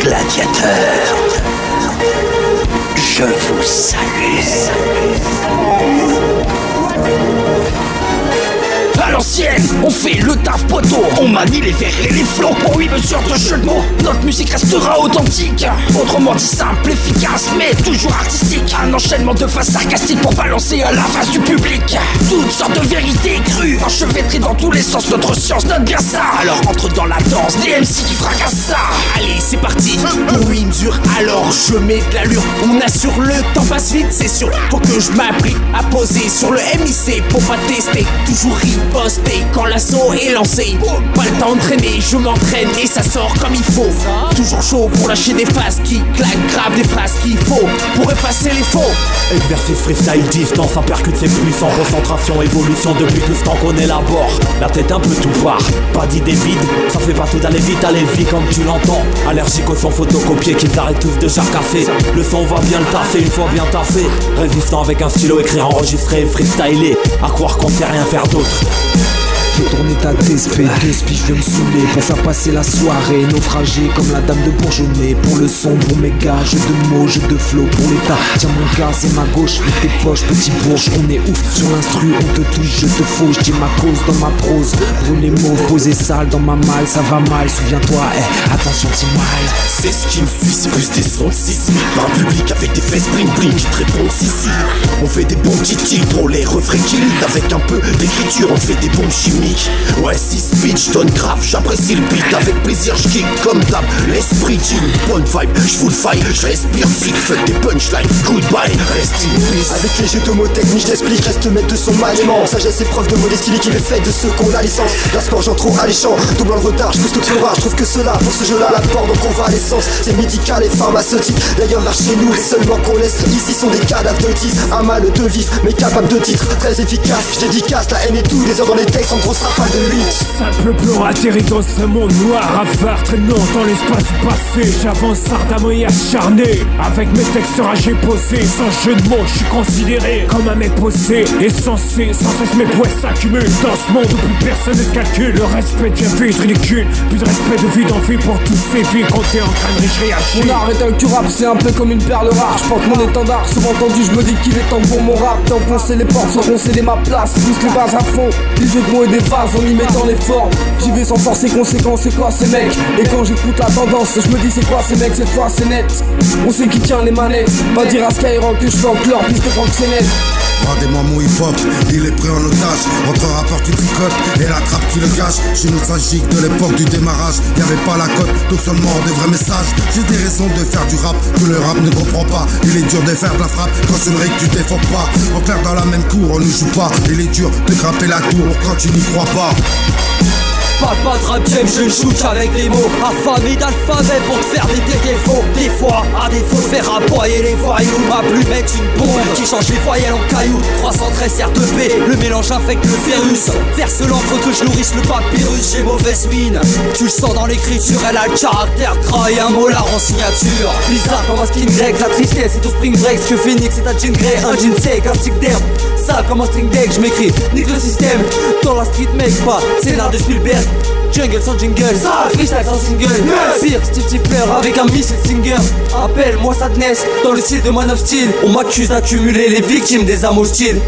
Gladiateur, je vous salue. On fait le taf poteau. On manie les verres et les flots. Oh oui monsieur de jeu de mots Notre musique restera authentique. Autrement dit simple, efficace mais toujours artistique. Un enchaînement de faces sarcastiques pour balancer à la face du public. Toutes sortes de vérités crues Enchevêtrées dans tous les sens. Notre science donne bien ça. Alors entre dans la danse des MC qui fracassent ça. Allez, c'est parti. Pour une dure, alors je mets de l'allure. On assure le temps passe vite, c'est sûr. Faut que je m'applique à poser sur le MIC pour pas tester. Toujours riposter quand l'assaut est lancé. Pas le temps de traîner, je m'entraîne et ça sort comme il faut. Toujours chaud pour lâcher des phases qui claquent, grave des phrases qu'il faut pour effacer les faux. Exercice freestyle distance, un percute c'est puissant Concentration, évolution depuis tout ce temps qu'on élabore La tête un peu tout part, pas d'idée vide Ça fait pas tout d'aller vite, aller vite comme tu l'entends Allergique au son photocopié qui t'arrête tous de chaque café Le son va bien le taffer une fois bien taffé Résistant avec un stylo écrit, enregistré, freestylé À croire qu'on sait rien faire d'autre Fais tourner ta deux spies, je vais me saouler Pour faire passer la soirée, naufragé comme la dame de Bourgeonnet Pour le son, pour mes gars, jeu de mots, jeu de flow Pour l'état, tiens mon gars, c'est ma gauche tes poches, petit bourge, on est ouf Sur l'instru, on te touche, je te faux Je dis ma cause dans ma prose. Brûle les mots, posé sale dans ma malle Ça va mal, souviens-toi, eh, attention c'est mal. C'est ce qui me suit, c'est plus des sons Par un public avec des fesses bling bling qui te répondent si si. On fait des bons titres pour les refrains luttent Avec un peu d'écriture, on fait des bombes Ouais si speech donne grave, j'apprécie le beat. Avec plaisir, je kick comme d'hab. L'esprit j'ai une bonne vibe, je full fight Je respire faites des punchlines. Goodbye, rest in Avec les jeux de mots techniques, je t'explique, reste maître de son maniement. Sagesse et preuve de modestie, qui est faite de ceux qu'on a licence. La sport, j'en trop alléchant, double le retard, je pousse tout le je trouve que cela, pour ce jeu-là, la porte, à l'essence. C'est médical et pharmaceutique, d'ailleurs vers chez nous, les seulement qu'on laisse ici sont des cadavres de 10 Un mal de vif, mais capable de titres, très efficace Je dédicace la haine et tout, des heures dans les textes, en grosse rafale de 8 Simple plan atterri dans ce monde noir Avare traînant dans l'espace du passé. J'avance ardemment et acharné. Avec mes textes ragés posés Sans jeu de mots, je suis considéré comme un mec posé. Et censé, sans cesse mes poids s'accumulent. Dans ce monde où plus personne ne se calcule Le respect devient vite ridicule. Plus de respect de vie d'envie pour tous ces vies. Quand t'es en train de riche réagir Mon art est c'est un peu comme une perle rare. Je porte mon étendard, souvent entendu, je me dis qu'il est temps pour mon rap. D'enfoncer les portes sans concéder ma place. Pousse les bases à fond, des jeux de mots et des en y mettant les formes. J'y vais sans forcer conséquences, c'est quoi ces mecs? Et quand j'écoute la tendance, je me dis c'est quoi ces mecs, cette fois c'est net. On sait qui tient les manettes. Va dire à Skyrock que je fais encore piste de que c'est net. Rendez-moi mon hip-hop, il est pris en otage. Entre rapport qui tricote et la trappe qui le cache Chez nous nostalgique de l'époque du démarrage. Y'avait pas la cote, donc seulement des vrais messages. J'ai des raisons de faire du rap que le rap ne comprend pas. Il est dur de faire de la frappe quand c'est vrai que tu défends pas. On perd dans la même cour, on ne joue pas. Il est dur de grimper la tour quand tu n'y crois pas Parle pas de rap game, je shoot avec les mots. Affamé d'alphabet pour te faire des défauts. Des fois, à défaut de faire aboyer les voyous. Ma plume est une bombe qui change les voyelles en cailloux. 313 R2P, le mélange infecte le virus. Verse l'encre que je nourrisse le papyrus J'ai mauvaise mine, tu le sens dans l'écriture Elle a le caractère et un molar en signature. Bizarre comme un skin deck, la tristesse c'est tout spring break. Que Phoenix c'est un jean grey, un jean sec, un stick d'herbe. Ça comme un string deck, je m'écris, nique le système. Dans la street mec, pas. Scénar de Spielberg Jungle sans jingle, freestyle sans single. Pire, Steve Tipler avec un missile singer. Appelle-moi Sadness dans le style de Man of Steel. On m'accuse d'accumuler les victimes des âmes hostiles